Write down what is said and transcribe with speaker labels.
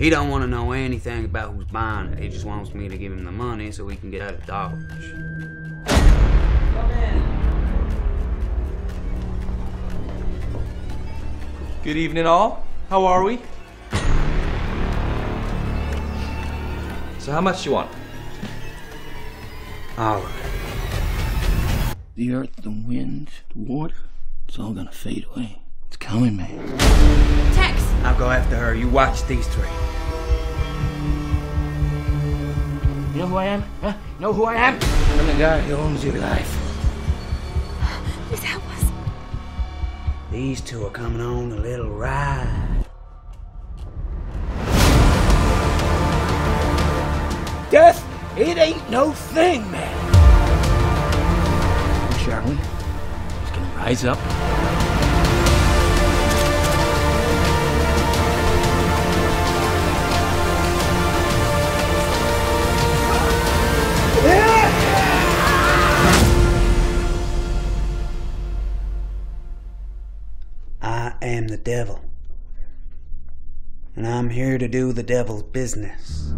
Speaker 1: He don't want to know anything about who's buying it. He just wants me to give him the money so we can get out of Dodge. Come in.
Speaker 2: Good evening, all. How are we? So, how much do you want?
Speaker 1: All right.
Speaker 3: The earth, the wind, the water, it's all gonna fade away. It's coming, man.
Speaker 4: Tex!
Speaker 1: I'll go after her. You watch these three.
Speaker 3: You know who I am? Huh? You know who I am? I'm the guy who owns your life.
Speaker 4: Please help us.
Speaker 1: These two are coming on a little ride.
Speaker 3: Death, it ain't no thing, man. Charlie is gonna rise up.
Speaker 1: I am the devil. And I'm here to do the devil's business.